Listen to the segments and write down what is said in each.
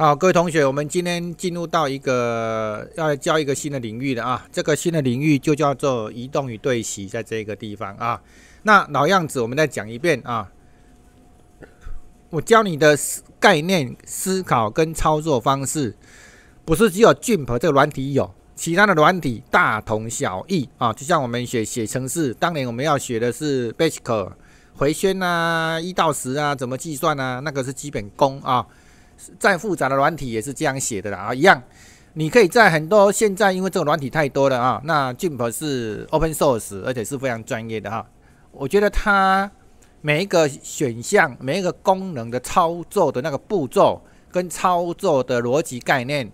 好，各位同学，我们今天进入到一个要来教一个新的领域的啊，这个新的领域就叫做移动与对齐，在这个地方啊。那老样子，我们再讲一遍啊。我教你的概念思考跟操作方式，不是只有 Jump 这个软体有，其他的软体大同小异啊。就像我们学写程式，当年我们要学的是 Basic 回旋啊，一到十啊，怎么计算啊，那个是基本功啊。再复杂的软体也是这样写的啦啊，一样。你可以在很多现在，因为这个软体太多了啊。那 Jump 是 Open Source，而且是非常专业的哈。我觉得它每一个选项、每一个功能的操作的那个步骤跟操作的逻辑概念，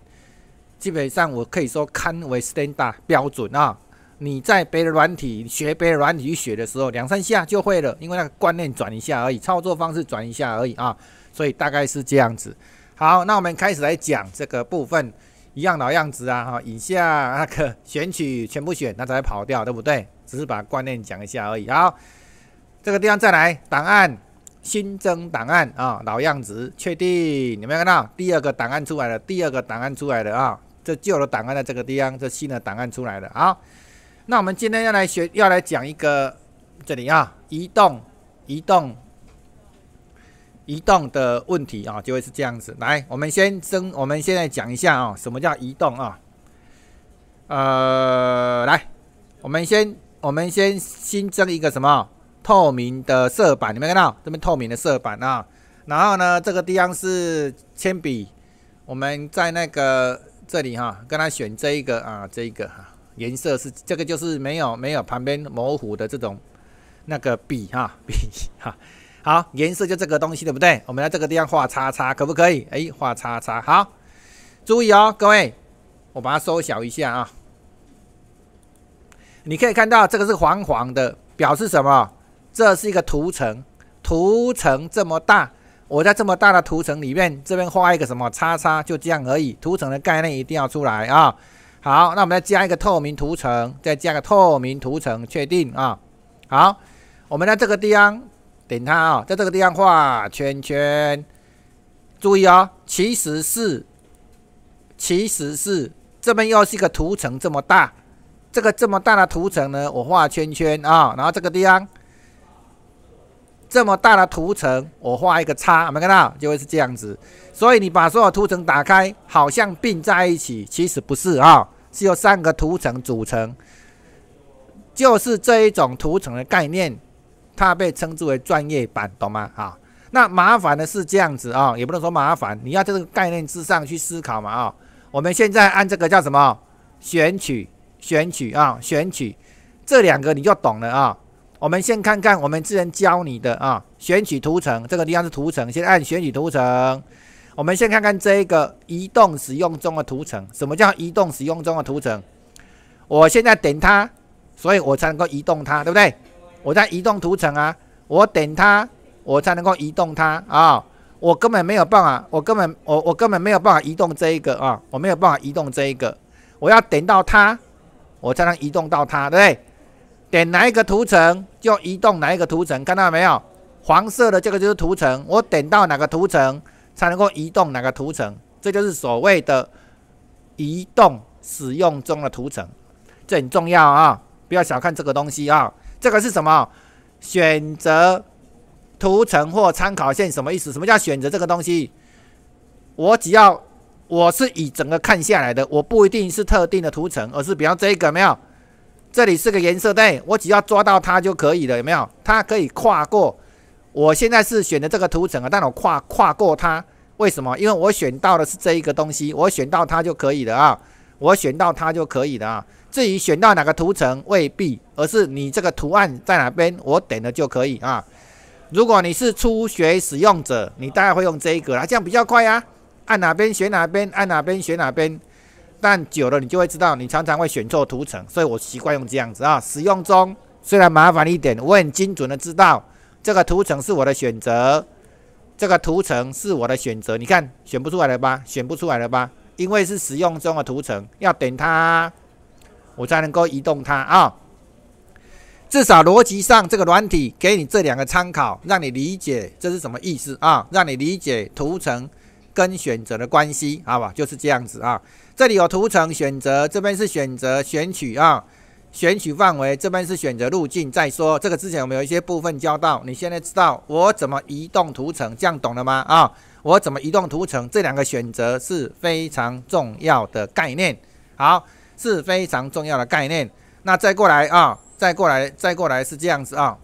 基本上我可以说堪为 standard 标准啊。你在别的软体学别的软体去学的时候，两三下就会了，因为那个观念转一下而已，操作方式转一下而已啊。所以大概是这样子。好，那我们开始来讲这个部分，一样老样子啊，哈，以下那个选取全部选，那才会跑掉，对不对？只是把观念讲一下而已。好，这个地方再来，档案新增档案啊，老样子，确定有没有看到第二个档案出来了？第二个档案出来了啊，这旧的档案在这个地方，这新的档案出来了。好，那我们今天要来学，要来讲一个这里啊，移动，移动。移动的问题啊，就会是这样子。来，我们先增，我们现在讲一下啊，什么叫移动啊？呃，来，我们先，我们先新增一个什么透明的色板，有没看到这边透明的色板啊？然后呢，这个地方是铅笔，我们在那个这里哈，跟他选这一个啊，这一个哈，颜色是这个，就是没有没有旁边模糊的这种那个笔哈，笔哈。好，颜色就这个东西，对不对？我们在这个地方画叉叉，可不可以？哎，画叉叉。好，注意哦，各位，我把它缩小一下啊。你可以看到这个是黄黄的，表示什么？这是一个图层，图层这么大，我在这么大的图层里面，这边画一个什么叉叉，就这样而已。图层的概念一定要出来啊。好，那我们再加一个透明图层，再加个透明图层，确定啊。好，我们在这个地方。点它啊，在这个地方画圈圈。注意哦，其实是，其实是这边又是一个图层这么大，这个这么大的图层呢，我画圈圈啊，然后这个地方这么大的图层，我画一个叉，有没有看到？就会是这样子。所以你把所有图层打开，好像并在一起，其实不是啊，是由三个图层组成，就是这一种图层的概念。它被称之为专业版，懂吗？啊，那麻烦的是这样子啊，也不能说麻烦，你要在这个概念之上去思考嘛啊。我们现在按这个叫什么？选取，选取啊，选取这两个你就懂了啊。我们先看看我们之前教你的啊，选取图层，这个地方是图层，先按选取图层。我们先看看这个移动使用中的图层，什么叫移动使用中的图层？我现在点它，所以我才能够移动它，对不对？我在移动图层啊，我点它，我才能够移动它啊！我根本没有办法，我根本我我根本没有办法移动这一个啊！我没有办法移动这一个，我要点到它，我才能移动到它，对不对？点哪一个图层就移动哪一个图层，看到没有？黄色的这个就是图层，我点到哪个图层才能够移动哪个图层，这就是所谓的移动使用中的图层，这很重要啊！不要小看这个东西啊！这个是什么？选择图层或参考线什么意思？什么叫选择这个东西？我只要我是以整个看下来的，我不一定是特定的图层，而是比方这个没有？这里是个颜色对，我只要抓到它就可以了，有没有？它可以跨过。我现在是选的这个图层啊，但我跨跨过它，为什么？因为我选到的是这一个东西，我选到它就可以了啊，我选到它就可以了啊。至于选到哪个图层未必，而是你这个图案在哪边，我点了就可以啊。如果你是初学使用者，你大概会用这一个啦，这样比较快啊。按哪边选哪边，按哪边选哪边。但久了你就会知道，你常常会选错图层，所以我习惯用这样子啊。使用中虽然麻烦一点，我很精准的知道这个图层是我的选择，这个图层是我的选择。你看选不出来了吧？选不出来了吧？因为是使用中的图层，要点它。我才能够移动它啊！至少逻辑上，这个软体给你这两个参考，让你理解这是什么意思啊？让你理解图层跟选择的关系，好吧，就是这样子啊。这里有图层选择，这边是选择选取啊，选取范围，这边是选择路径。再说这个之前我们有一些部分教到，你现在知道我怎么移动图层，这样懂了吗？啊，我怎么移动图层？这两个选择是非常重要的概念，好，是非常重要的概念。那再过来啊，再过来，再过来是这样子啊。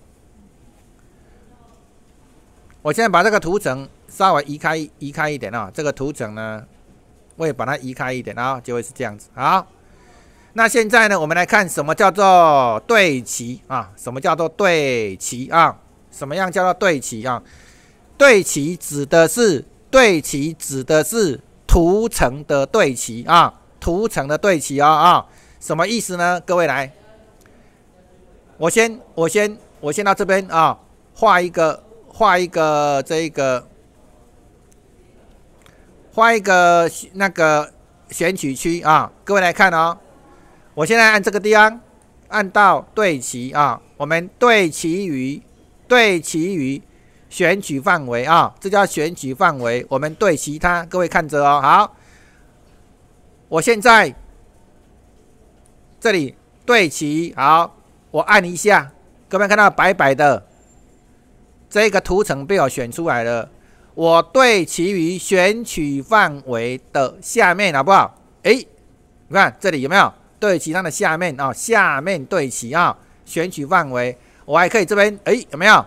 我现在把这个图层稍微移开移开一点啊，这个图层呢，我也把它移开一点啊，就会是这样子。好，那现在呢，我们来看什么叫做对齐啊？什么叫做对齐啊？什么样叫做对齐啊？对齐指的是对齐指的是图层的对齐啊，图层的对齐啊啊，什么意思呢？各位来，我先我先我先到这边啊，画一个。画一个这一个，画一个那个选取区啊，各位来看哦。我现在按这个地方，按到对齐啊，我们对齐于对齐于选取范围啊，这叫选取范围。我们对齐它，各位看着哦。好，我现在这里对齐好，我按一下，各位看到白白的。这个图层被我选出来了，我对其余选取范围的下面好不好？哎，你看这里有没有对齐它的下面啊？下面对齐啊，选取范围，我还可以这边哎有没有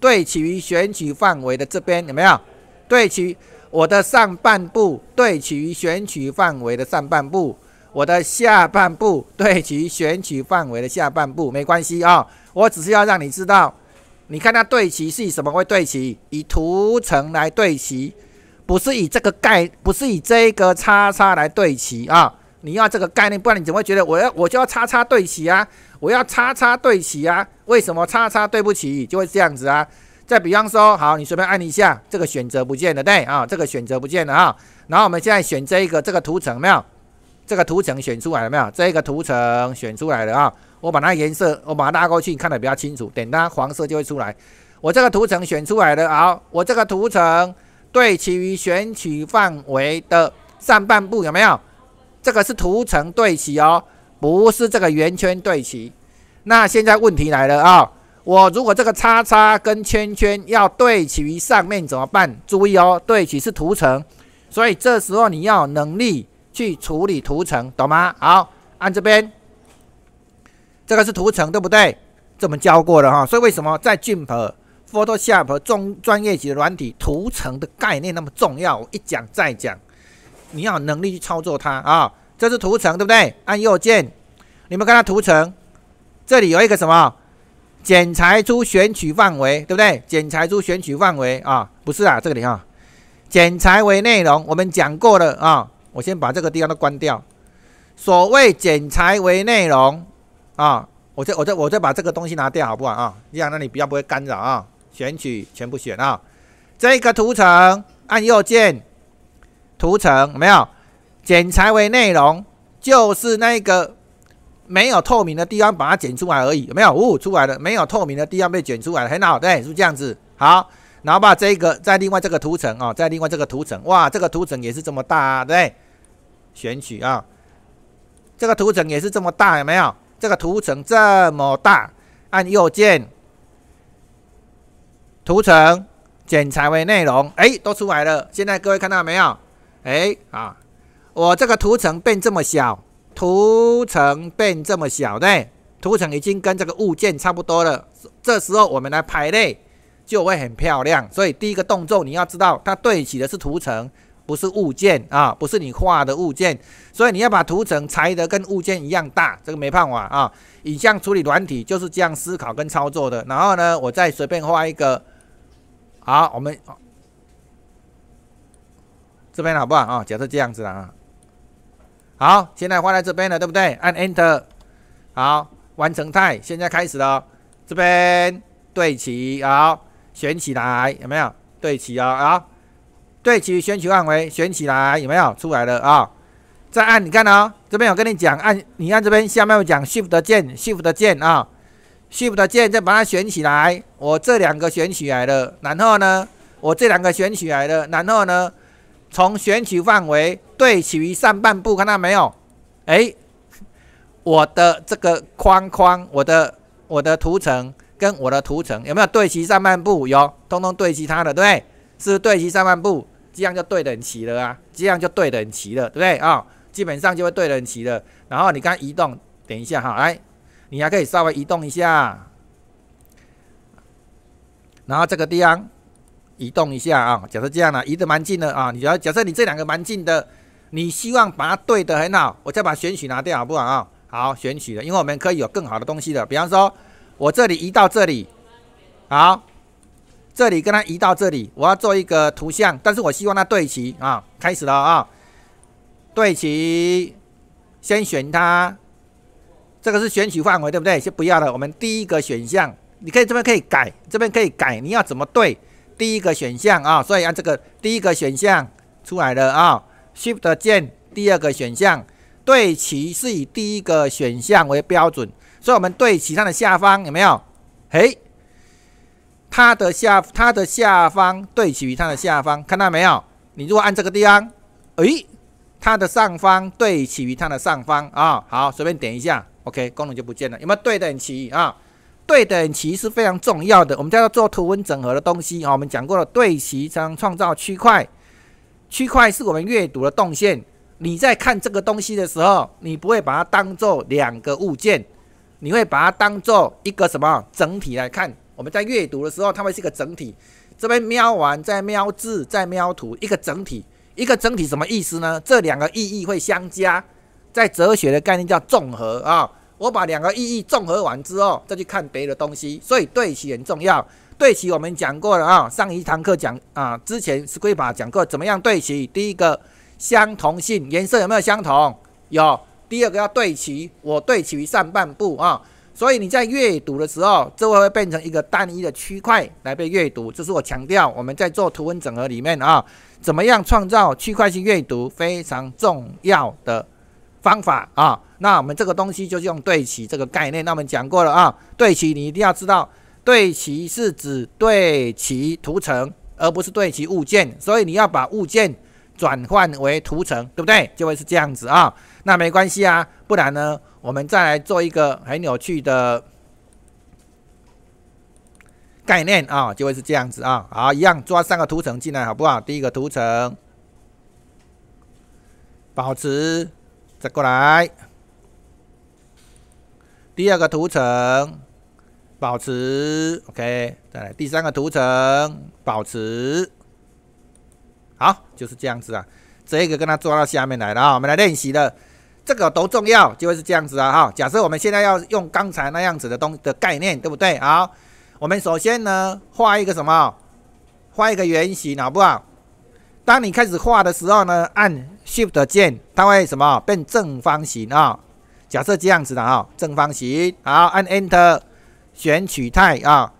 对齐于选取范围的这边有没有对齐我的上半部对齐选取范围的上半部，我的下半部对齐选取范围的下半部没关系啊，我只是要让你知道。你看它对齐是以什么会对齐？以图层来对齐，不是以这个概，不是以这个叉叉来对齐啊！你要这个概念，不然你怎么会觉得我要我就要叉叉对齐啊？我要叉叉对齐啊？为什么叉叉对不起就会这样子啊？再比方说，好，你随便按一下，这个选择不见了，对啊，这个选择不见了啊。然后我们现在选这一个这个图层没有？这个图层选出来了没有？这一个图层选出来了啊。我把它颜色，我把它拉过去，看得比较清楚。点它黄色就会出来。我这个图层选出来了，好，我这个图层对齐于选取范围的上半部有没有？这个是图层对齐哦，不是这个圆圈对齐。那现在问题来了啊，我如果这个叉叉跟圈圈要对齐于上面怎么办？注意哦，对齐是图层，所以这时候你要能力去处理图层，懂吗？好，按这边。这个是图层，对不对？这么教过了哈，所以为什么在 GIMP、Photoshop 中专业级的软体，图层的概念那么重要？我一讲再讲，你要有能力去操作它啊。这是图层，对不对？按右键，你们看它图层，这里有一个什么？剪裁出选取范围，对不对？剪裁出选取范围啊，不是啊，这里啊，剪裁为内容，我们讲过了啊。我先把这个地方都关掉。所谓剪裁为内容。啊，我再我再我再把这个东西拿掉，好不好啊？这样那你比较不会干扰啊。选取全部选啊，这个图层按右键，图层没有？剪裁为内容，就是那个没有透明的地方把它剪出来而已，有没有？呜，出来了，没有透明的地方被剪出来了，很好，对，是是这样子？好，然后把这个在另外这个图层啊，在另外这个图层，哇，这个图层也是这么大，啊，对，选取啊，这个图层也是这么大，有没有？这个图层这么大，按右键，图层剪裁为内容，哎，都出来了。现在各位看到没有？哎啊，我这个图层变这么小，图层变这么小，对，图层已经跟这个物件差不多了。这时候我们来排列就会很漂亮。所以第一个动作你要知道，它对齐的是图层。不是物件啊，不是你画的物件，所以你要把图层裁得跟物件一样大，这个没办法啊。影像处理软体就是这样思考跟操作的。然后呢，我再随便画一个，好，我们这边好不好啊？假设这样子了啊。好，现在画在这边了，对不对？按 Enter，好，完成态，现在开始了。这边对齐，好，选起来，有没有对齐啊？啊。对齐选取范围，选起来有没有出来了啊？再按，你看哦，这边我跟你讲，按你按这边下面有讲 Shift 键，Shift 键啊，Shift 键再把它选起来。我这两个选起来了，然后呢，我这两个选起来了，然后呢，从选取范围对齐于上半部，看到没有？哎，我的这个框框，我的我的图层跟我的图层有没有对齐上半部？有，通通对齐它的，对不对？是对齐上半部，这样就对等齐了啊，这样就对等齐了，对不对啊？基本上就会对等齐了。然后你刚移动，等一下哈，来，你还可以稍微移动一下，然后这个地方移动一下啊。假设这样呢，移得蛮近的啊。你要假设你这两个蛮近的，你希望把它对得很好，我再把选取拿掉好不好啊？好，选取了，因为我们可以有更好的东西的。比方说，我这里移到这里，好。这里跟它移到这里，我要做一个图像，但是我希望它对齐啊，开始了啊，对齐，先选它，这个是选取范围对不对？先不要了，我们第一个选项，你可以这边可以改，这边可以改，你要怎么对？第一个选项啊，所以按这个第一个选项出来了啊，Shift 键，第二个选项对齐是以第一个选项为标准，所以我们对齐它的下方有没有？嘿。它的下，它的下方对齐于它的下方，看到没有？你如果按这个地方，诶，它的上方对齐于它的上方啊。好，随便点一下，OK，功能就不见了。有没有对等齐啊？对等齐是非常重要的。我们叫做图文整合的东西啊。我们讲过了，对齐才能创造区块，区块是我们阅读的动线。你在看这个东西的时候，你不会把它当做两个物件，你会把它当做一个什么整体来看。我们在阅读的时候，它会是一个整体。这边瞄完，再瞄字，再瞄图，一个整体。一个整体什么意思呢？这两个意义会相加，在哲学的概念叫综合啊。我把两个意义综合完之后，再去看别的东西。所以对齐很重要。对齐我们讲过了啊，上一堂课讲啊，之前 s 规法讲过怎么样对齐。第一个相同性，颜色有没有相同？有。第二个要对齐，我对齐上半部啊。所以你在阅读的时候，这会会变成一个单一的区块来被阅读。这是我强调我们在做图文整合里面啊，怎么样创造区块性阅读非常重要的方法啊。那我们这个东西就是用对齐这个概念。那我们讲过了啊，对齐你一定要知道，对齐是指对齐图层，而不是对齐物件。所以你要把物件转换为图层，对不对？就会是这样子啊。那没关系啊，不然呢？我们再来做一个很有趣的概念啊，就会是这样子啊。好，一样抓三个图层进来，好不好？第一个图层保持，再过来。第二个图层保持，OK，再来第三个图层保持。好，就是这样子啊。这一个跟它抓到下面来了啊。我们来练习的。这个多重要，就会是这样子啊！哈，假设我们现在要用刚才那样子的东的概念，对不对？好，我们首先呢画一个什么？画一个圆形，好不好？当你开始画的时候呢，按 Shift 键，它会什么变正方形啊？假设这样子的啊，正方形。好，按 Enter 选取态啊。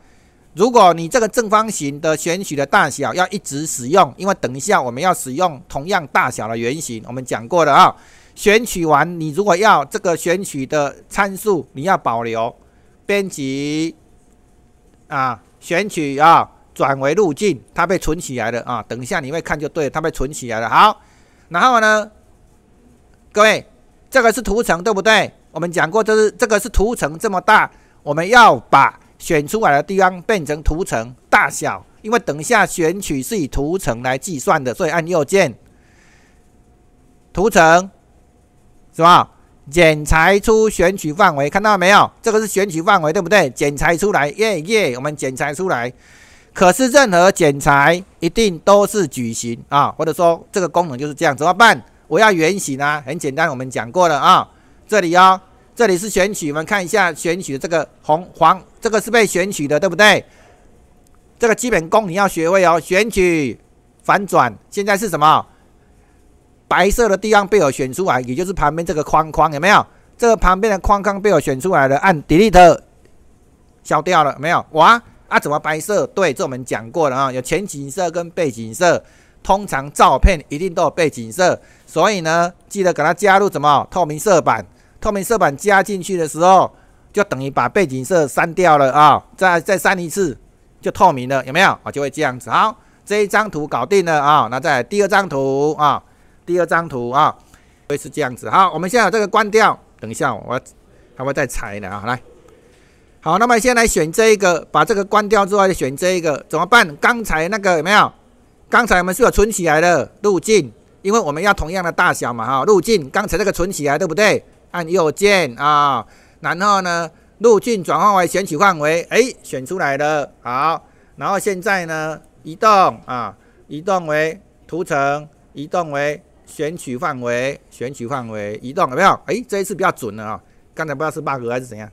如果你这个正方形的选取的大小要一直使用，因为等一下我们要使用同样大小的圆形，我们讲过的啊。选取完，你如果要这个选取的参数，你要保留，编辑啊，选取啊，转为路径，它被存起来了啊。等一下你会看就对，它被存起来了。好，然后呢，各位，这个是图层对不对？我们讲过，这是这个是图层这么大，我们要把选出来的地方变成图层大小，因为等一下选取是以图层来计算的，所以按右键，图层。是吧？剪裁出选取范围，看到没有？这个是选取范围，对不对？剪裁出来，耶耶，我们剪裁出来。可是任何剪裁一定都是矩形啊，或者说这个功能就是这样，怎么办？我要圆形啊，很简单，我们讲过了啊。这里哦，这里是选取，我们看一下选取这个红黄，这个是被选取的，对不对？这个基本功你要学会哦，选取反转，现在是什么？白色的地方被我选出来，也就是旁边这个框框有没有？这个旁边的框框被我选出来了，按 Delete 消掉了没有？哇啊，怎么白色？对，这我们讲过了啊，有前景色跟背景色。通常照片一定都有背景色，所以呢，记得给它加入什么透明色板。透明色板加进去的时候，就等于把背景色删掉了啊。再再删一次，就透明了，有没有？啊，就会这样子。好，这一张图搞定了啊，那再第二张图啊，第二张图啊，会是这样子。好，我们现在这个关掉，等一下我还会再裁的啊，来。好，那么先来选这一个，把这个关掉之后，选这一个怎么办？刚才那个有没有？刚才我们是有存起来的路径，因为我们要同样的大小嘛，哈，路径刚才那个存起来，对不对？按右键啊，然后呢，路径转换为选取范围，哎，选出来了。好，然后现在呢，移动啊，移动为图层，移动为选取范围，选取范围，移动有没有？哎，这一次比较准了啊，刚才不知道是 bug 还是怎样。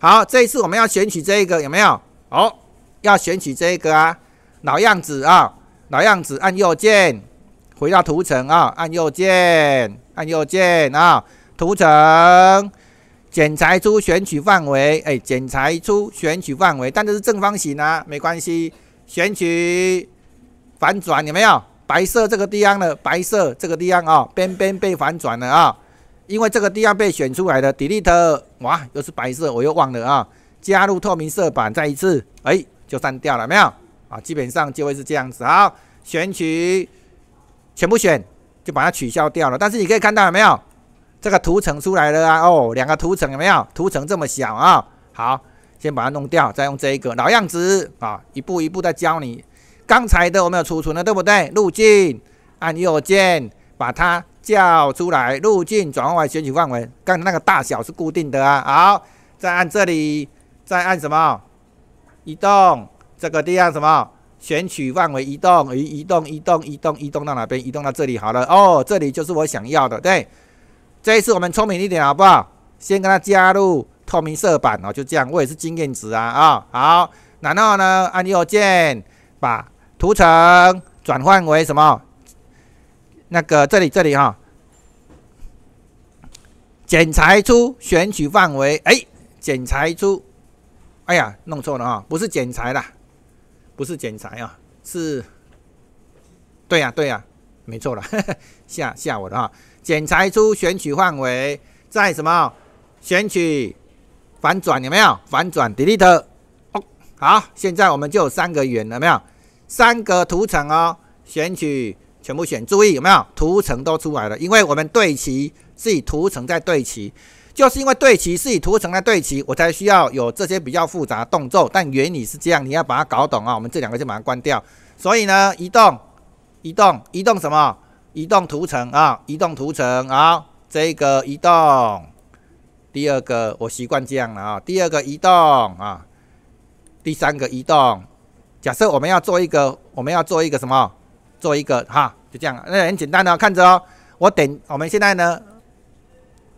好，这一次我们要选取这一个有没有？哦，要选取这一个啊，老样子啊，老样子，按右键，回到图层啊，按右键，按右键啊，图层，剪裁出选取范围，哎，剪裁出选取范围，但这是正方形啊，没关系，选取反转有没有？白色这个地方的白色这个地方啊，边边被反转了啊。因为这个地方被选出来的，delete，哇，又是白色，我又忘了啊。加入透明色板，再一次，哎，就删掉了，没有？啊，基本上就会是这样子。好，选取，全部选，就把它取消掉了。但是你可以看到有没有？这个图层出来了啊？哦，两个图层有没有？图层这么小啊？好，先把它弄掉，再用这一个老样子啊，一步一步的教你。刚才的我们有储存了，对不对？路径，按右键把它。叫出来，路径转换为选取范围，刚才那个大小是固定的啊。好，再按这里，再按什么？移动这个地方什么？选取范围移动，移移动移动移动移动到哪边？移动到这里好了。哦，这里就是我想要的。对，这一次我们聪明一点好不好？先跟它加入透明色板哦，就这样。我也是经验值啊啊。好，然后呢，按右键把图层转换为什么？那个这里这里哈，剪裁出选取范围，哎，剪裁出，哎呀，弄错了哈，不是剪裁啦，不是剪裁啊，是，对呀对呀，没错 了，吓吓我的哈，剪裁出选取范围，在什么选取反转有没有？反转 delete，哦，好，现在我们就有三个圆了没有？三个图层哦，选取。全部选，注意有没有图层都出来了？因为我们对齐是以图层在对齐，就是因为对齐是以图层在对齐，我才需要有这些比较复杂动作。但原理是这样，你要把它搞懂啊。我们这两个就把它关掉。所以呢，移动，移动，移动什么？移动图层啊，移动图层啊，这个移动。第二个我习惯这样了啊，第二个移动啊，第三个移动。假设我们要做一个，我们要做一个什么？做一个哈，就这样，那很简单的，看着哦。我点，我们现在呢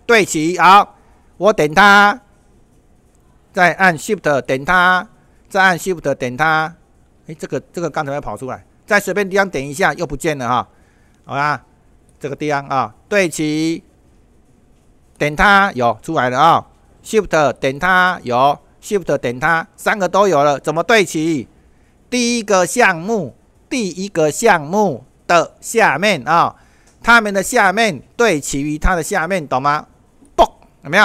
对齐，好，我点它，再按 Shift 点它，再按 Shift 点它。哎，这个这个刚才没跑出来，再随便地方点一下又不见了哈。好吧，这个地方啊，对齐，点它有出来了啊。Shift 点它有，Shift 点它，三个都有了，怎么对齐？第一个项目。第一个项目的下面啊，它们的下面对齐于它的下面，懂吗？啵，有没有？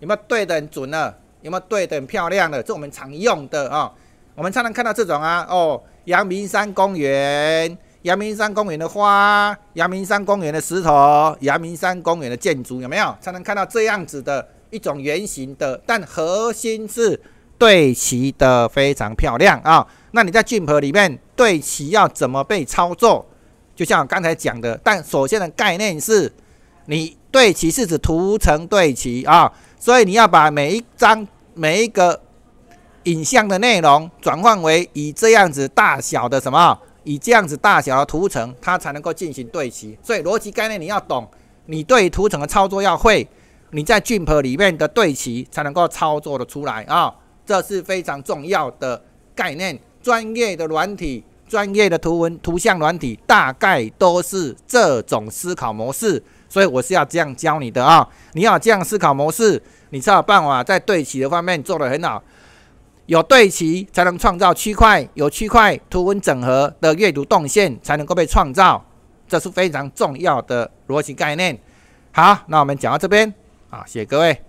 有没有对的很准了？有没有对的很漂亮的？这我们常用的啊，我们常常看到这种啊，哦，阳明山公园，阳明山公园的花，阳明山公园的石头，阳明山公园的建筑，有没有？才能看到这样子的一种圆形的，但核心是对齐的非常漂亮啊。那你在镜泊里面对齐要怎么被操作？就像我刚才讲的，但首先的概念是，你对齐是指图层对齐啊，所以你要把每一张每一个影像的内容转换为以这样子大小的什么，以这样子大小的图层，它才能够进行对齐。所以逻辑概念你要懂，你对图层的操作要会，你在 Jump 里面的对齐才能够操作的出来啊，这是非常重要的概念。专业的软体、专业的图文图像软体，大概都是这种思考模式，所以我是要这样教你的啊！你要这样思考模式，你才有办法在对齐的方面做得很好。有对齐，才能创造区块；有区块，图文整合的阅读动线才能够被创造，这是非常重要的逻辑概念。好，那我们讲到这边好，谢谢各位。